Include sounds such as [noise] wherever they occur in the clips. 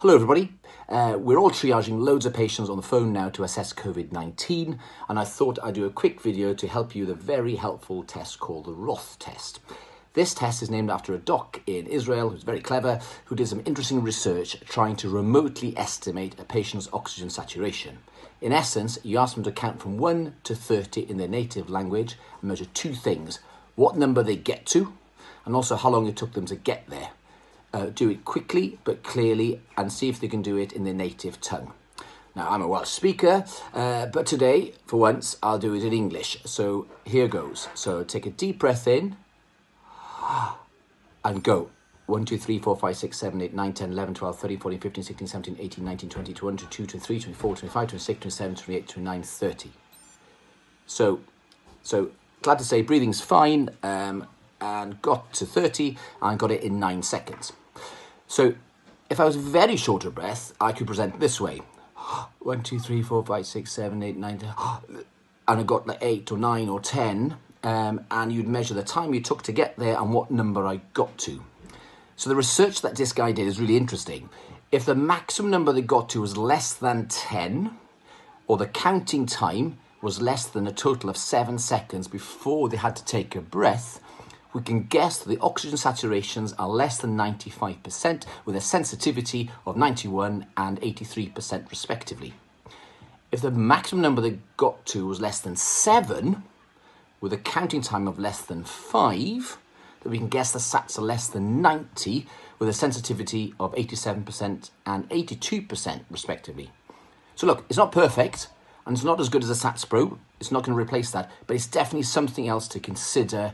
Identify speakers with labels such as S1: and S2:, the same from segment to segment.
S1: Hello, everybody. Uh, we're all triaging loads of patients on the phone now to assess COVID 19, and I thought I'd do a quick video to help you with a very helpful test called the Roth test. This test is named after a doc in Israel who's very clever, who did some interesting research trying to remotely estimate a patient's oxygen saturation. In essence, you ask them to count from 1 to 30 in their native language and measure two things what number they get to, and also how long it took them to get there uh, do it quickly but clearly and see if they can do it in their native tongue. Now, I'm a Welsh speaker, uh, but today, for once, I'll do it in English. So here goes. So take a deep breath in and go. 1, 2, 3, 4, 5, 6, 7, 8, 9, 10, 11, 12, 13, 14, 15, 16, 17, 18, 19, 20, 21, 22, 23, 24, 25, 26, 27, 28, 29, 30. So, so glad to say breathing's fine. Um, and got to 30 and got it in nine seconds. So if I was very short of breath, I could present this way. [gasps] One, two, three, four, five, six, seven, eight, nine, ten. [gasps] And I got the eight or nine or 10. Um, and you'd measure the time you took to get there and what number I got to. So the research that this guy did is really interesting. If the maximum number they got to was less than 10, or the counting time was less than a total of seven seconds before they had to take a breath, we can guess that the oxygen saturations are less than 95% with a sensitivity of 91 and 83% respectively. If the maximum number they got to was less than 7 with a counting time of less than 5, then we can guess the sats are less than 90 with a sensitivity of 87% and 82% respectively. So look, it's not perfect and it's not as good as a SATS probe. It's not going to replace that, but it's definitely something else to consider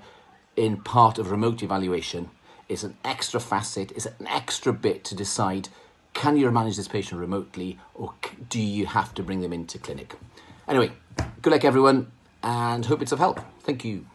S1: in part of remote evaluation is an extra facet, is an extra bit to decide can you manage this patient remotely or do you have to bring them into clinic? Anyway, good luck everyone and hope it's of help. Thank you.